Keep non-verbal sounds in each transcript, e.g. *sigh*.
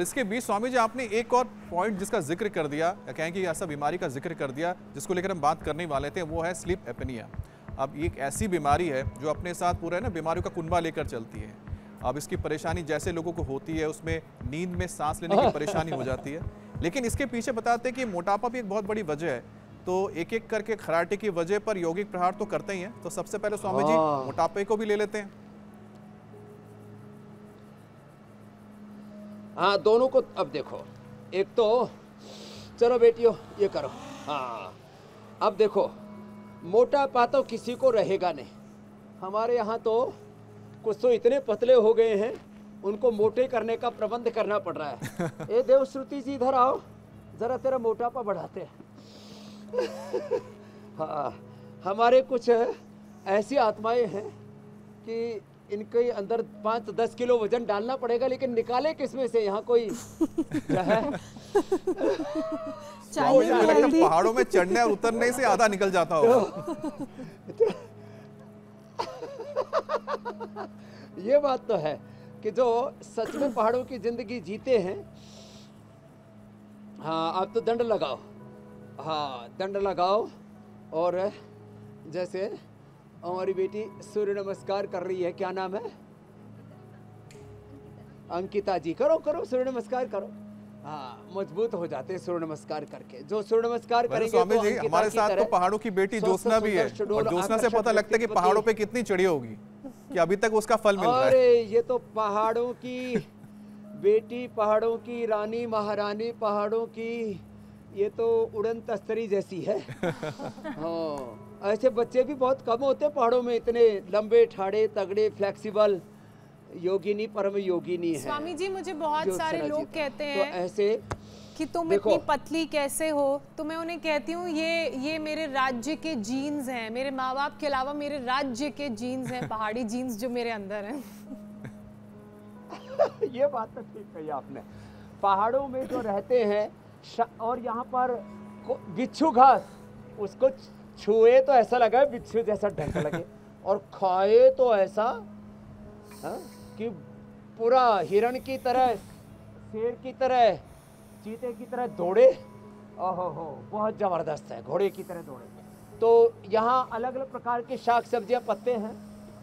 और इसके बीच स्वामी जी आपने एक और पॉइंट जिसका ज़िक्र कर दिया या कहें कि ऐसा बीमारी का ज़िक्र कर दिया जिसको लेकर हम बात करने वाले थे वो है स्लीप एपनिया अब एक ऐसी बीमारी है जो अपने साथ पूरा है ना बीमारियों का कुनबा लेकर चलती है। अब इसकी परेशानी जैसे लोगों को होती है उसमें नींद में सांस लेने की परेशानी हो जाती है। लेकिन इसके पीछे बताते हैं कि मोटापा भी एक बहुत बड़ी वजह है। तो एक एक करके खराटे की वजह पर यौगिक प्रहार तो करते ही हैं। तो सबसे पहले स्वामी जी हाँ। मोटापे को भी ले लेते हैं। हाँ दोनों को अब देखो। एक तो चलो बेटियों ये करो। हाँ अब देखो मोटापा तो किसी को रहेगा नहीं। हमारे यहाँ तो कुछ तो इतने पतले हो गए हैं उनको मोटे करने का प्रबंध करना पड़ रहा है। *laughs* ए देवश्रुति जी इधर आओ। जरा तेरा मोटापा बढ़ाते हैं। *laughs* हाँ हमारे कुछ ऐसी आत्माएँ हैं कि इनके अंदर पाँच दस किलो वज़न डालना पड़ेगा लेकिन निकाले किसमें से? यहाँ कोई है? *laughs* पहाड़ों में चढ़ने और उतरने से आधा निकल जाता होगा। *laughs* ये बात तो है कि जो सच में पहाड़ों की ज़िंदगी जीते हैं हाँ आप तो दंड लगाओ। हाँ दंड लगाओ और जैसे हमारी बेटी सूर्य नमस्कार कर रही है। क्या नाम है? अंकिता जी करो करो सूर्य नमस्कार करो। हाँ मज़बूत हो जाते हैं सूर्य नमस्कार करके। जो सूर्य नमस्कार करेंगे स्वामी तो जी हमारे साथ तो पहाड़ों की बेटी स्वस्थ, भी है। और ज्योत्सना से पता लगता है कि पहाड़ों पे कितनी चढ़ी होगी कि अभी तक उसका फल मिल रहा है। अरे ये तो पहाड़ों की *laughs* बेटी पहाड़ों की रानी महारानी पहाड़ों की ये तो उड़न तस्तरी जैसी है। *laughs* हाँ। ऐसे बच्चे भी बहुत कम होते पहाड़ों में इतने लंबे ठाड़े तगड़े फ्लेक्सिबल योगिनी परम योगिनी है। स्वामी जी मुझे बहुत सारे लोग कहते हैं तो ऐसे कि तुम इतनी पतली कैसे हो? तो मैं उन्हें कहती हूँ ये ये मेरे राज्य के जीन्स हैं। मेरे माँ बाप के अलावा मेरे राज्य के जीन्स हैं पहाड़ी जीन्स जो मेरे अंदर हैं। *laughs* ये बात तो ठीक कही आपने। पहाड़ों में जो रहते हैं और यहाँ पर बिच्छू घास उसको छुए तो ऐसा लगा बिच्छू जैसा ढंग लगे। और खाए तो ऐसा हाँ, कि पूरा हिरण की तरह शेर की तरह चीते की तरह दौड़े। ओहो हो बहुत ज़बरदस्त है घोड़े की तरह दौड़े। तो यहाँ अलग अलग प्रकार के शाक सब्ज़ियाँ पत्ते हैं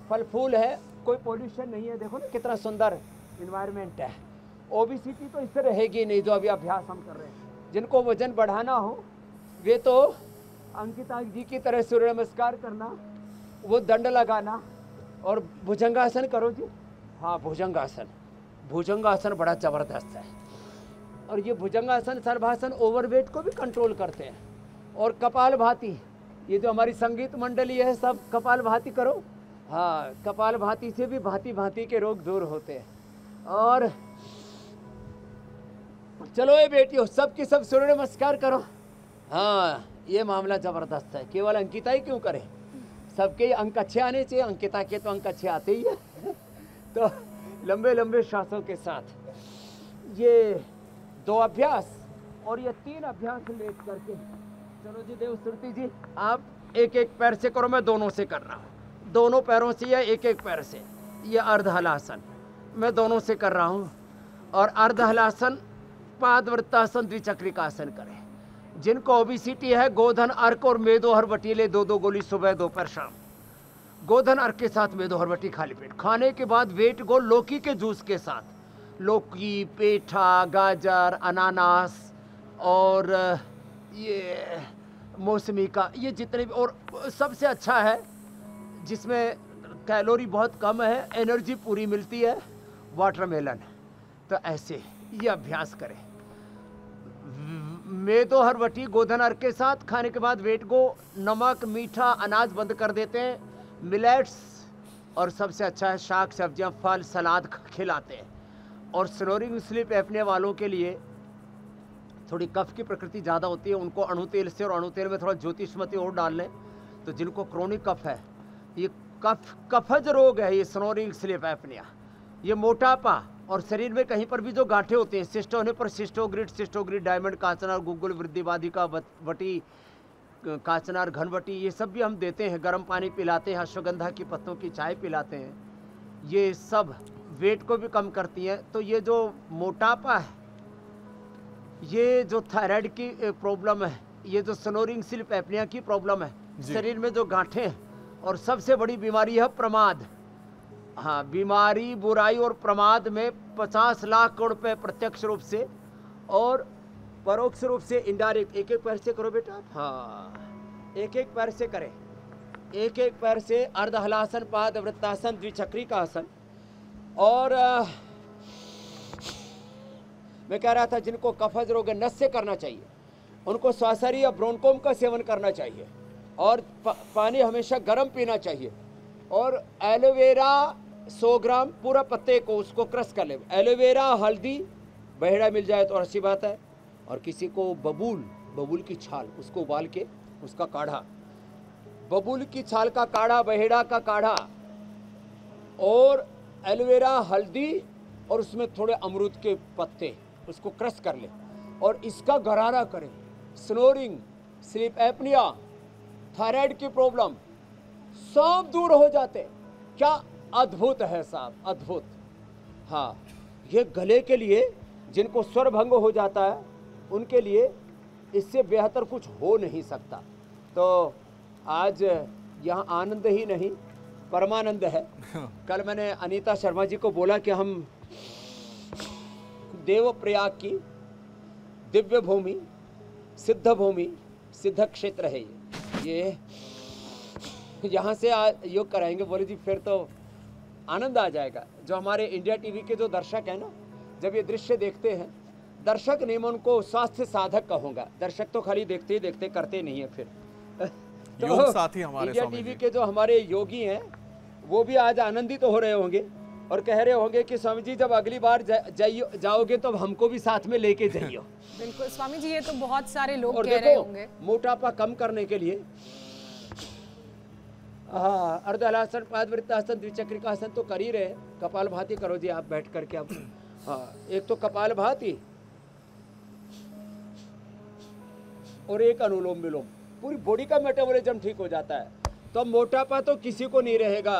फल फूल है कोई पोल्यूशन नहीं है देखो ना कितना सुंदर इन्वायरमेंट है। ओबीसीटी तो इससे रहेगी नहीं जो अभी अभ्यास हम कर रहे हैं। जिनको वज़न बढ़ाना हो वे तो अंकिता जी की तरह सूर्य नमस्कार करना, वो दंड लगाना और भुजंगासन करो जी। हाँ भुजंगासन। भुजंगासन बड़ा ज़बरदस्त है। और ये भुजंगासन, सर्वासन ओवरवेट को भी कंट्रोल करते हैं। और कपाल भाती, ये जो हमारी संगीत मंडली है, सब कपाल भाती करो। हाँ कपाल भाती से भी भांति भांति के रोग दूर होते हैं। और चलो ये बेटियों सब की सब सूर्य नमस्कार करो। हाँ। ये मामला ज़बरदस्त है। केवल अंकिता ही क्यों करे? सबके अंक अच्छे आने चाहिए, अंकिता के तो अंक अच्छे आते ही है। *laughs* तो लंबे लंबे श्वासों के साथ। ये दो अभ्यास और ये तीन अभ्यास लेट करके। चलो जी, देव श्रुति जी, आप एक एक पैर से करो, मैं दोनों से कर रहा हूँ। दोनों पैरों से या एक एक पैर से? ये अर्ध हलासन मैं दोनों से कर रहा हूँ। और अर्ध हलासन पादवृत्तासन, द्विचक्रिकासन करें। जिनको ओबीसीटी है, गोधन, अर्क और मेदो हर बटीले दो दो गोली सुबह दोपहर शाम। गोधन, अर्क के साथ मेदो हरवटी खाली पेट। खाने के बाद वेट गोल लौकी के जूस के साथ। लौकी, पेठा, गाजर, अनानास और ये मौसमी का, ये जितने भी और सबसे अच्छा है, जिसमें कैलोरी बहुत कम है, एनर्जी पूरी मिलती है, वाटरमेलन। तो ऐसे ये अभ्यास करें। मेदो हरवटी गोधन अर्क के साथ, खाने के बाद वेट को नमक, मीठा, अनाज बंद कर देते हैं। मिलेट्स और सबसे अच्छा है शाक, सब्ज़ियाँ, फल, सलाद खिलाते हैं। और स्नोरिंग स्लिप एपने वालों के लिए थोड़ी कफ की प्रकृति ज़्यादा होती है, उनको अणु तेल से और अणु तेल में थोड़ा ज्योतिषमती और डाल लें तो जिनको क्रोनिक कफ है, ये कफ, कफज रोग है, ये स्नोरिंग स्लिप एपनिया ये मोटापा और शरीर में कहीं पर भी जो गांठें होते हैं सिस्ट होने पर सिस्टोग्रिड सिस्टोग्रिड डायमंड कांचनार गुगुल वृद्धिवादिका का बटी काचनार घनवटी ये सब भी हम देते हैं गर्म पानी पिलाते हैं अश्वगंधा की पत्तों की चाय पिलाते हैं। ये सब वेट को भी कम करती हैं। तो ये जो मोटापा है ये जो थायराइड की प्रॉब्लम है ये जो स्नोरिंग स्लिप एपनिया की प्रॉब्लम है शरीर में जो गांठें हैं और सबसे बड़ी बीमारी है प्रमाद। हाँ बीमारी बुराई और प्रमाद में 50 लाख करोड़ रुपये प्रत्यक्ष रूप से और परोक्ष रूप से इनडायरेक्ट एक एक पैर से करो बेटा। हाँ। एक एक पैर से करें। एक एक पैर से अर्ध हलासन पाद वृत्तासन द्विचक्री का आसन और अ, मैं कह रहा था जिनको कफज रोग है, नस से करना चाहिए। उनको स्वासरी या ब्रोनकोम का सेवन करना चाहिए। और पानी हमेशा गर्म पीना चाहिए। और एलोवेरा 100 ग्राम पूरा पत्ते को उसको क्रश कर ले। एलोवेरा, हल्दी, बहेड़ा मिल जाए तो और अच्छी बात है। और किसी को बबूल बबूल की छाल, उसको उबाल के उसका काढ़ा। बबूल की छाल का काढ़ा, बहेड़ा का काढ़ा और एलोवेरा, हल्दी और उसमें थोड़े अमरूद के पत्ते, उसको क्रश कर ले। और इसका गरारा करें। स्नोरिंग, स्लीप एपनिया, थायराइड की प्रॉब्लम, सब दूर हो जाते। क्या अद्भुत है साहब अद्भुत। हाँ ये गले के लिए जिनको स्वर भंग हो जाता है उनके लिए इससे बेहतर कुछ हो नहीं सकता। तो आज यहाँ आनंद ही नहीं परमानंद है। *laughs* कल मैंने अनीता शर्मा जी को बोला कि हम देव प्रयाग की दिव्य भूमि सिद्ध भूमि सिद्ध क्षेत्र है ये। ये यहाँ से योग कराएँगे। बोले जी फिर तो आनंद आ जाएगा। जो हमारे इंडिया टीवी के जो दर्शक हैं ना जब ये दृश्य देखते हैं दर्शक नहीं मैं उनको स्वास्थ्य साधक कहूँगा। दर्शक तो खाली देखते ही देखते करते नहीं है फिर। *laughs* योग साथी हमारे इंडिया टीवी के जो हमारे योगी हैं वो भी आज आनंदित तो हो रहे होंगे और कह रहे होंगे कि स्वामी जी जब अगली बार जा, जाओगे तो हमको भी साथ में लेके जाइयो। *laughs* बिल्कुल स्वामी जी ये तो बहुत सारे लोग और कह रहे होंगे। मोटापा कम करने के लिए हाँ अर्धहलासन पादवृत्तासन, द्विचक्रिकासन तो कर ही रहे कपाल भाती करो जी आप बैठ करके आप। हाँ एक तो कपाल भाती और एक अनुलोम विलोम। पूरी बॉडी का मेटाबॉलिज्म ठीक हो जाता है। तो अब मोटापा तो किसी को नहीं रहेगा।